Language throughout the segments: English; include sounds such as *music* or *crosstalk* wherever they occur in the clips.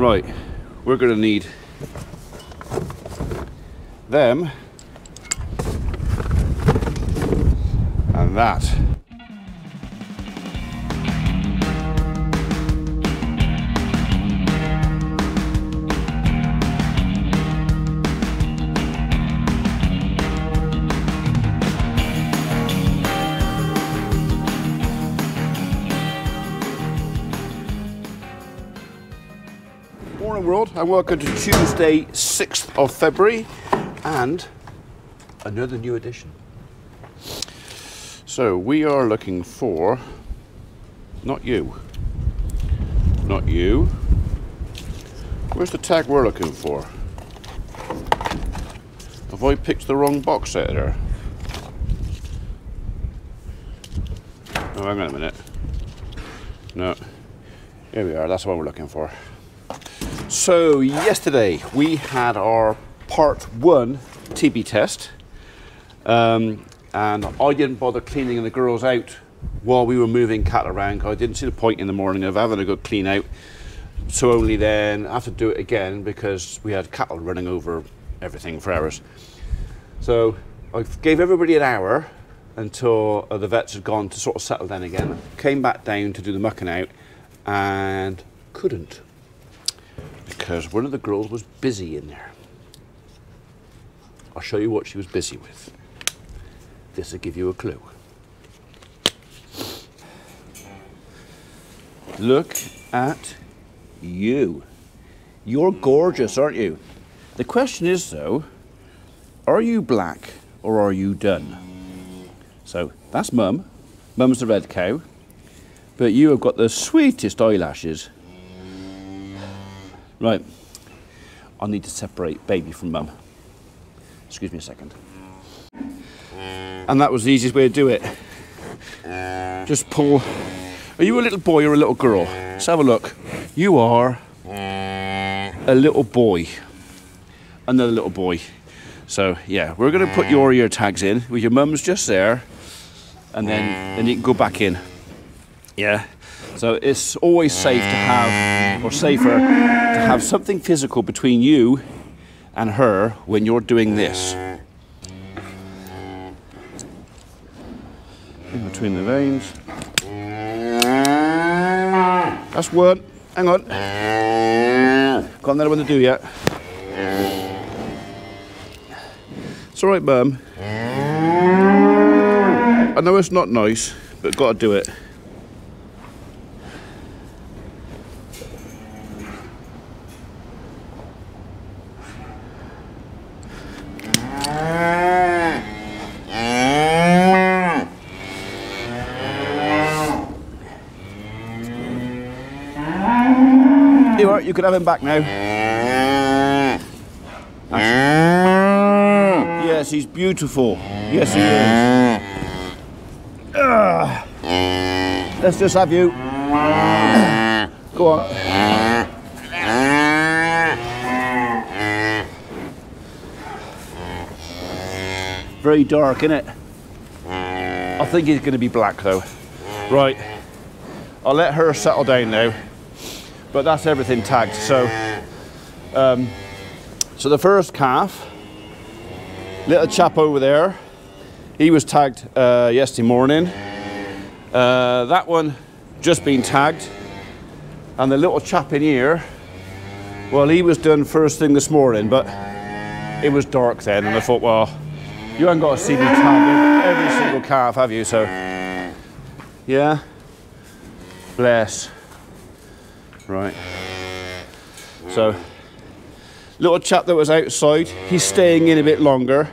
Right, we're going to need them and that. Morning and welcome to Tuesday 6th of February and another new edition. So we are looking for not you. Not you. Where's the tag we're looking for? Have I picked the wrong box there? Oh, hang on a minute. No. Here we are, that's what we're looking for. So yesterday we had our part one TB test, um, and I didn't bother cleaning the girls out while we were moving cattle around. Because I didn't see the point in the morning of having a good clean out. So only then I have to do it again because we had cattle running over everything for hours. So I gave everybody an hour until uh, the vets had gone to sort of settle down again. Came back down to do the mucking out and couldn't because one of the girls was busy in there. I'll show you what she was busy with. This will give you a clue. Look at you. You're gorgeous, aren't you? The question is, though, are you black or are you dun? So that's mum. Mum's the red cow. But you have got the sweetest eyelashes. Right. I need to separate baby from mum. Excuse me a second. And that was the easiest way to do it. Just pull. Are you a little boy or a little girl? Let's have a look. You are a little boy. Another little boy. So yeah, we're going to put your ear tags in with your mum's just there, and then then you can go back in. Yeah. So it's always safe to have, or safer, to have something physical between you and her when you're doing this. In between the veins. That's one. Hang on. Got another one to do yet. It's alright, Mum. I know it's not nice, but got to do it. You can have him back now. Yes, he's beautiful. Yes, he is. Let's just have you. Go on. Very dark, isn't it? I think he's going to be black though. Right. I'll let her settle down now. But that's everything tagged. So, um, so the first calf, little chap over there, he was tagged uh, yesterday morning. Uh, that one just been tagged. And the little chap in here, well, he was done first thing this morning, but it was dark then, and I thought, well, you haven't got to see me every single calf, have you? So, yeah, bless. Right. So, little chap that was outside, he's staying in a bit longer.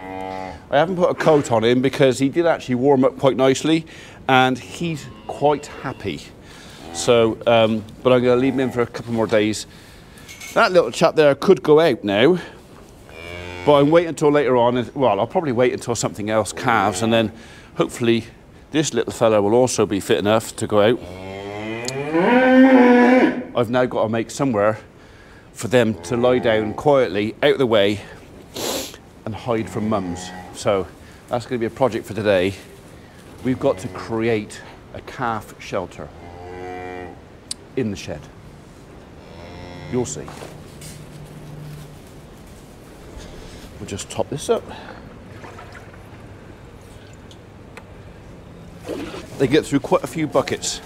I haven't put a coat on him because he did actually warm up quite nicely and he's quite happy. So, um, but I'm going to leave him in for a couple more days. That little chap there could go out now, but I'm waiting until later on. Well, I'll probably wait until something else calves and then hopefully this little fella will also be fit enough to go out. I've now got to make somewhere for them to lie down quietly out of the way and hide from mums. So that's going to be a project for today. We've got to create a calf shelter in the shed. You'll see. We'll just top this up. They get through quite a few buckets.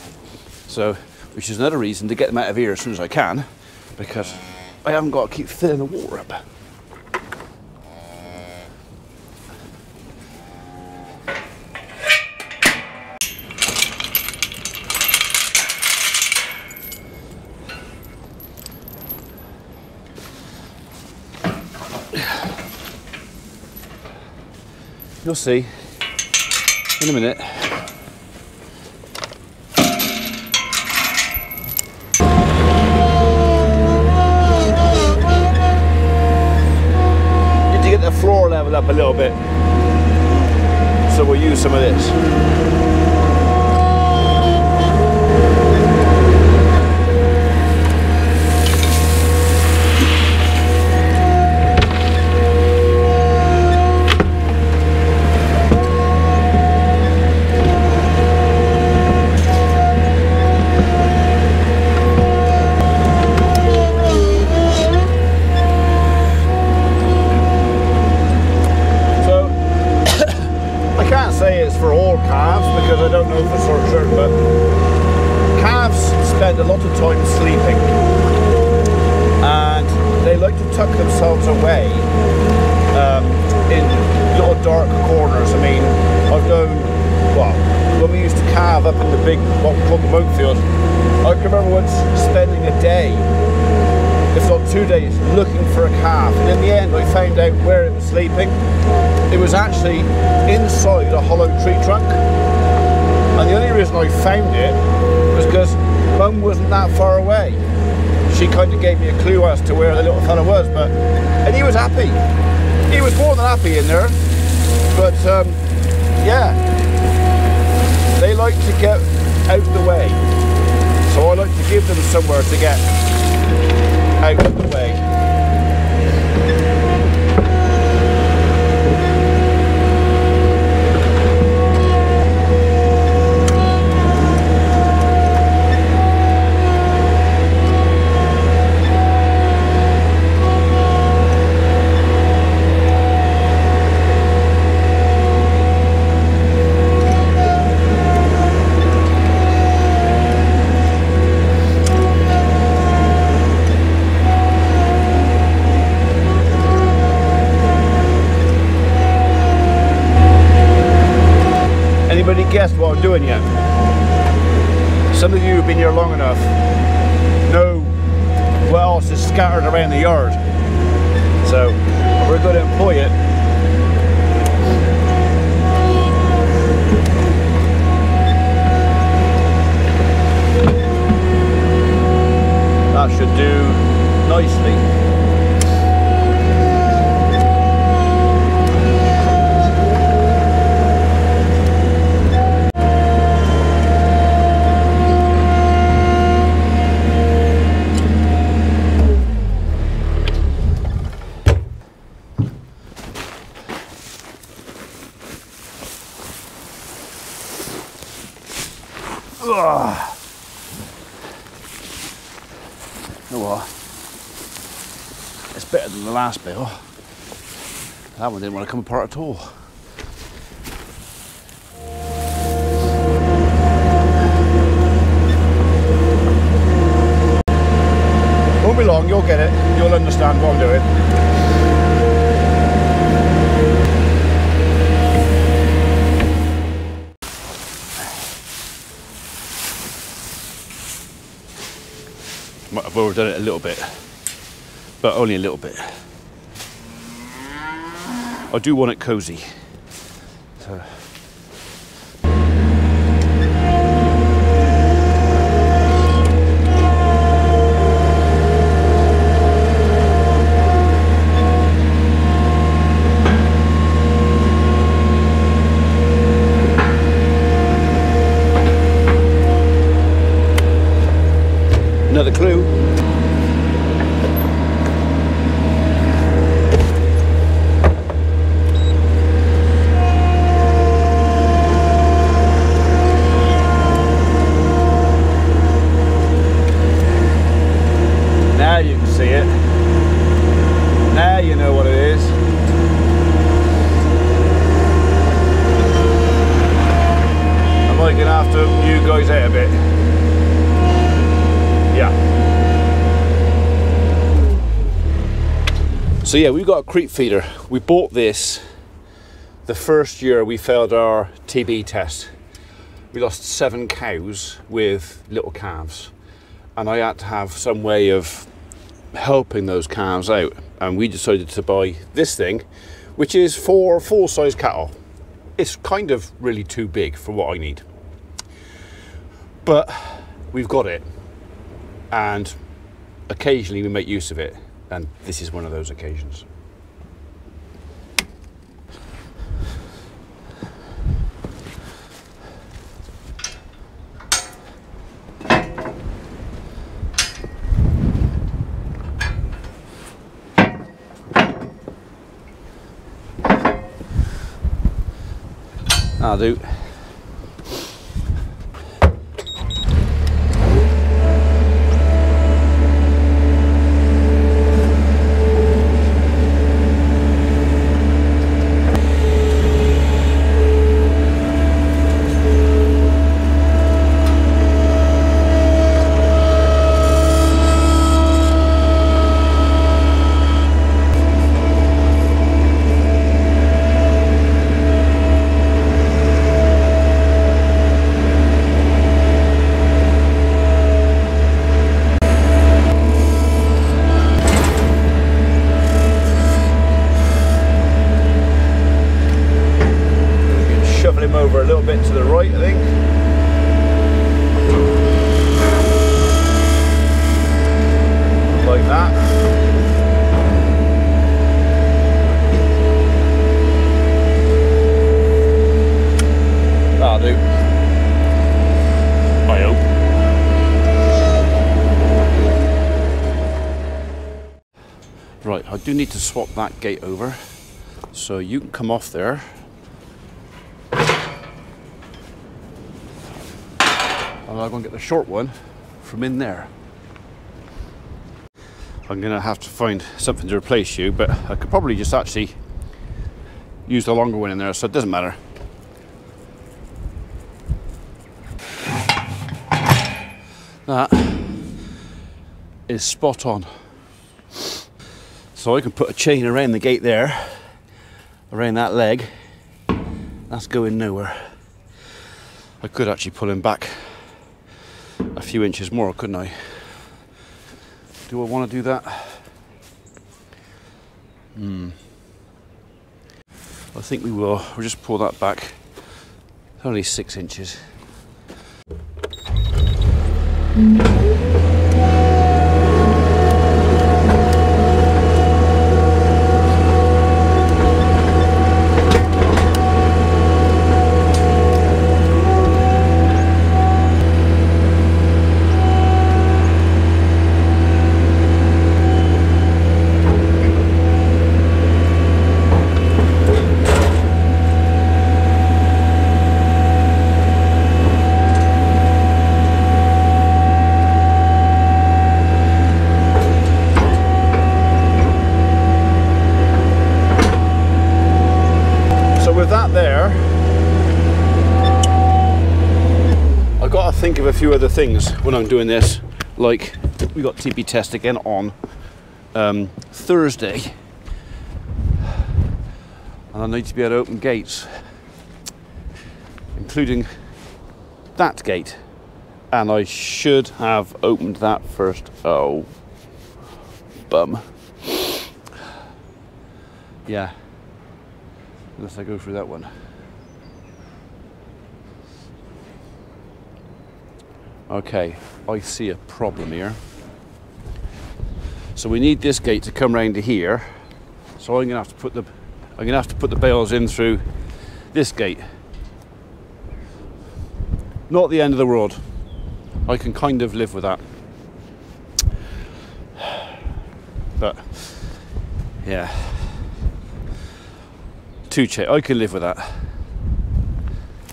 So, which is another reason to get them out of here as soon as I can, because I haven't got to keep filling the water up. You'll see in a minute. A little bit. So we'll use some of this. Calve up in the big, what we call the moat field, I can remember once spending a day if not two days, looking for a calf. And in the end, I found out where it was sleeping. It was actually inside a hollow tree trunk. And the only reason I found it was because Mum wasn't that far away. She kind of gave me a clue as to where the little fella was, but and he was happy. He was more than happy in there. But um, yeah, they like to get out the way. So I like to give them somewhere to get out of the way. Doing yet? Some of you have been here long enough know what else is scattered around the yard. So we're going to employ it. That should do nicely. Ugh. You know what? It's better than the last bale. That one didn't want to come apart at all. Won't be long, you'll get it. You'll understand what I'm doing. Might have overdone it a little bit, but only a little bit. I do want it cozy. So. Another clue. Now you So yeah, we've got a creep feeder. We bought this the first year we failed our TB test. We lost seven cows with little calves, and I had to have some way of helping those calves out. And we decided to buy this thing, which is for full size cattle. It's kind of really too big for what I need. But we've got it, and occasionally we make use of it, and this is one of those occasions. Ah, I'll do. Shuffle him over a little bit to the right, I think. Like that. That'll do. I hope. Right, I do need to swap that gate over. So you can come off there. And I'm going to get the short one from in there. I'm going to have to find something to replace you, but I could probably just actually use the longer one in there, so it doesn't matter. That is spot on. So I can put a chain around the gate there, around that leg. That's going nowhere. I could actually pull him back few inches more, couldn't I? Do I want to do that? Hmm. I think we will. We'll just pull that back. Only six inches. So with that there, I got to think of a few other things when I'm doing this. Like we got TB test again on um, Thursday, and I need to be able to open gates, including that gate. And I should have opened that first. Oh, bum. Yeah unless I go through that one. Okay, I see a problem here. So we need this gate to come round to here. So I'm gonna have to put the I'm gonna have to put the bales in through this gate. Not the end of the world. I can kind of live with that. But yeah two chair. I can live with that.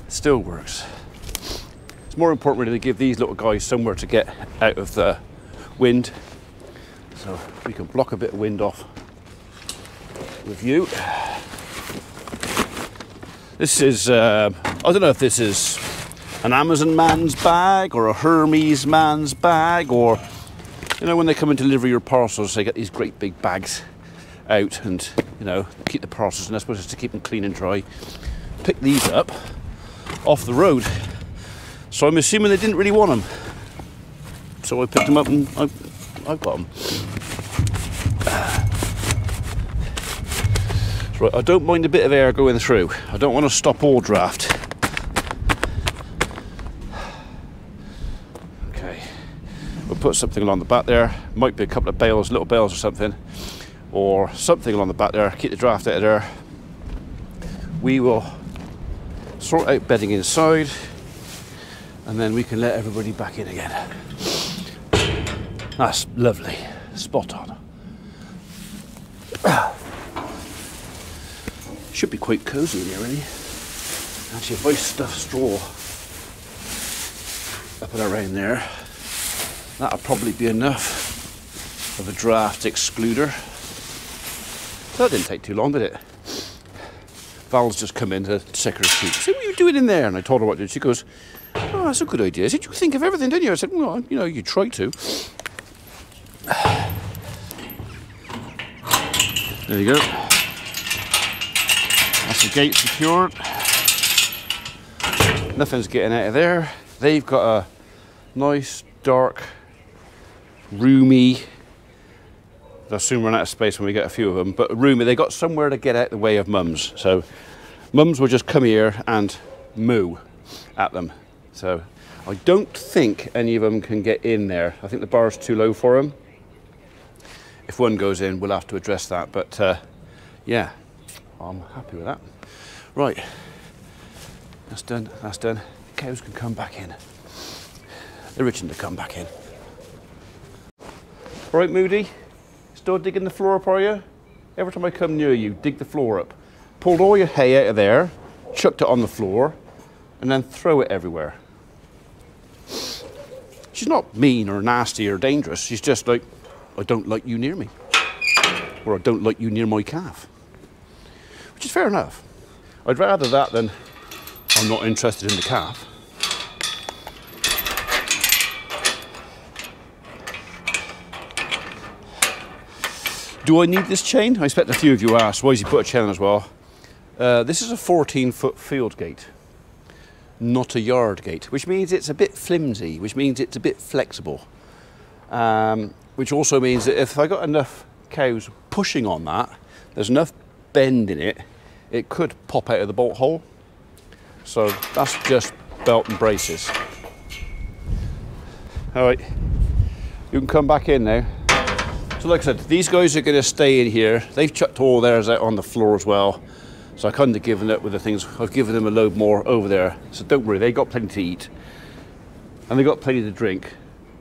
Still works. More important really to give these little guys somewhere to get out of the wind. So we can block a bit of wind off with you. This is, uh, I don't know if this is an Amazon man's bag or a Hermes man's bag or, you know, when they come and deliver your parcels, they get these great big bags out and you know keep the parcels, and I suppose just to keep them clean and dry. Pick these up off the road. So I'm assuming they didn't really want them. So I picked them up and I, I've got them. *sighs* Right, I don't mind a bit of air going through. I don't want to stop all draft. *sighs* Okay, we'll put something along the back there. Might be a couple of bales, little bales or something, or something along the back there. Keep the draft out of there. We will sort out bedding inside, and then we can let everybody back in again. That's lovely, spot on. Should be quite cosy in here, really. Actually, if I stuff straw up and around there, that'll probably be enough of a draft excluder. That didn't take too long, did it? Val's just come in her sheet. She said, what are you doing in there? And I told her what to do. She goes, oh, that's a good idea. I said, you think of everything, didn't you? I said, well, you know, you try to. *sighs* There you go. That's the gate secured. Nothing's getting out of there. They've got a nice, dark, roomy. They'll soon run out of space when we get a few of them, but roomy. They got somewhere to get out the way of mums. So mums will just come here and moo at them. So I don't think any of them can get in there. I think the bar is too low for them. If one goes in, we'll have to address that. But uh, yeah, I'm happy with that. Right, that's done, that's done. Cows can come back in. They're itching to come back in. Right, Moody, still digging the floor up, are you? Every time I come near you, dig the floor up. Pulled all your hay out of there, chucked it on the floor, and then throw it everywhere. She's not mean or nasty or dangerous. She's just like, I don't like you near me. Or I don't like you near my calf which is fair enough. I'd rather that than I'm not interested in the calf. Do I need this chain? I expect a few of you asked, why does he put a chain on as well? Uh, this is a 14 foot field gate, not a yard gate, which means it's a bit flimsy, which means it's a bit flexible. Um, which also means that if I got enough cows pushing on that, there's enough bend in it, it could pop out of the bolt hole. So that's just belt and braces. All right, you can come back in now. So like I said, these guys are gonna stay in here. They've chucked all theirs out on the floor as well. So I couldn't have given up with the things, I've given them a load more over there. So don't worry, they got plenty to eat. And they got plenty to drink.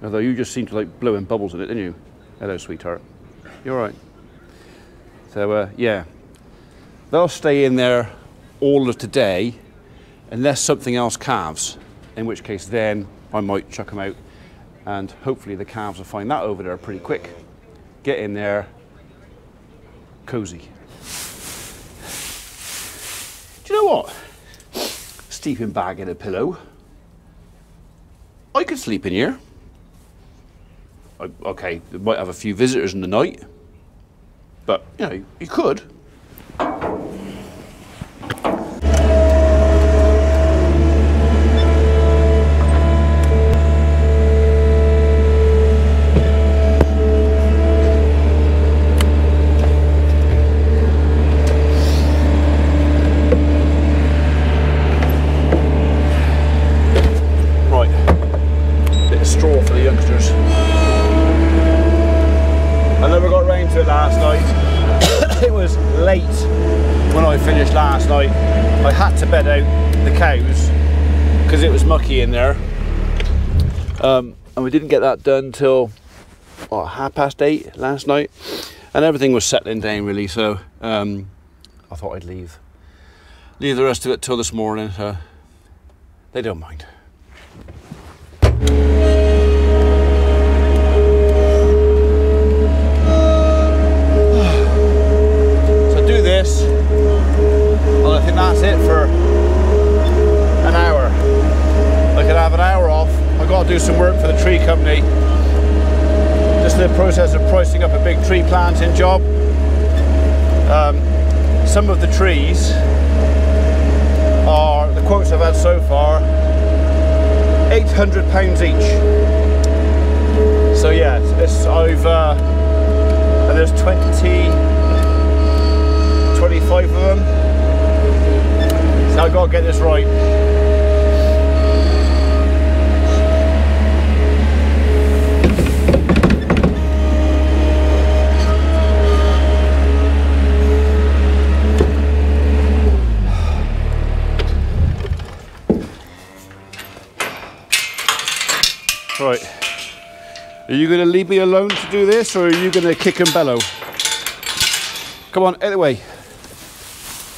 Although you just seem to like blowing bubbles in it, didn't you? Hello, sweetheart. You all right? So uh, yeah, They'll stay in there all of today unless something else calves, in which case then I might chuck them out and hopefully the calves will find that over there pretty quick. Get in there, cozy. Do you know what? Sleeping bag and a pillow. I could sleep in here. I, okay, might have a few visitors in the night, but you know, you could. In there. Um, and we didn't get that done till what, half past eight last night. And everything was settling down really, so um, I thought I'd leave. Leave the rest of it till this morning. So they don't mind. That's it for an hour. I could have an hour off. I've got to do some work for the tree company. Just in the process of pricing up a big tree planting job. Um, some of the trees are, the quotes I've had so far, 800 pounds each. So yeah, it's over, and there's 20, 25 of them. So I've got to get this right. Right. Are you going to leave me alone to do this or are you going to kick and bellow? Come on, out the way.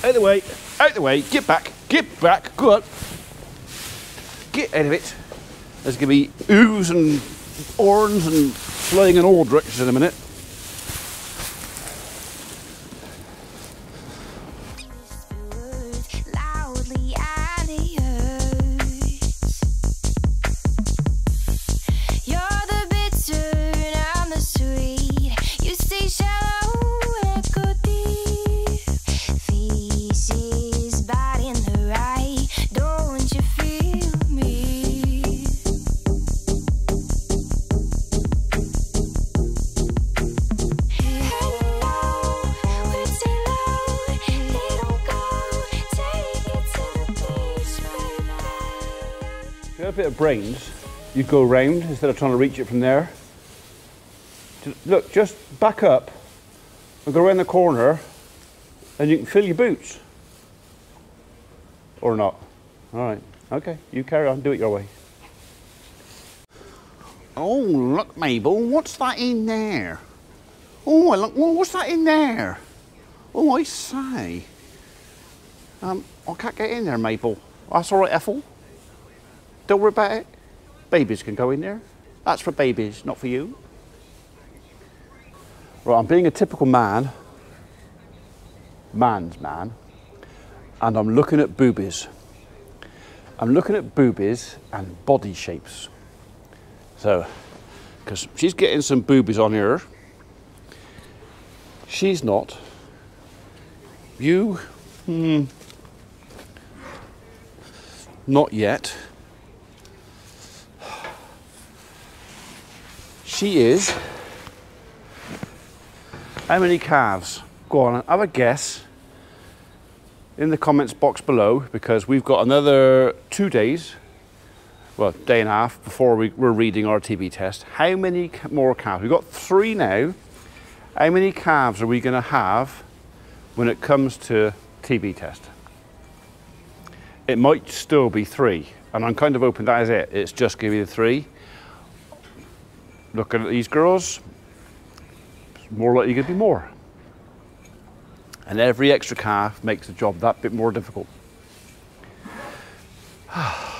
Out the way. Out the way. Get back. Get back. Go on. Get out of it. There's going to be oohs and horns and flying in all directions in a minute. Of brains, you'd go round instead of trying to reach it from there. Look, just back up and go around the corner and you can fill your boots. Or not. All right. Okay, you carry on, do it your way. Oh, look, Mabel, what's that in there? Oh, look, well, what's that in there? Oh, I say. Um, I can't get in there, Mabel. That's all right, Ethel. Don't worry about it. Babies can go in there. That's for babies, not for you. Right, I'm being a typical man, man's man, and I'm looking at boobies. I'm looking at boobies and body shapes. So, because she's getting some boobies on her, she's not. You, hmm, not yet. She is. How many calves? Go on, have a guess in the comments box below because we've got another two days, well, day and a half before we, we're reading our TB test. How many more calves? We've got three now. How many calves are we going to have when it comes to TB test? It might still be three, and I'm kind of hoping that is it. It's just going to be the three. Looking at these girls, more likely going to be more. And every extra calf makes the job that bit more difficult. *sighs* Ah.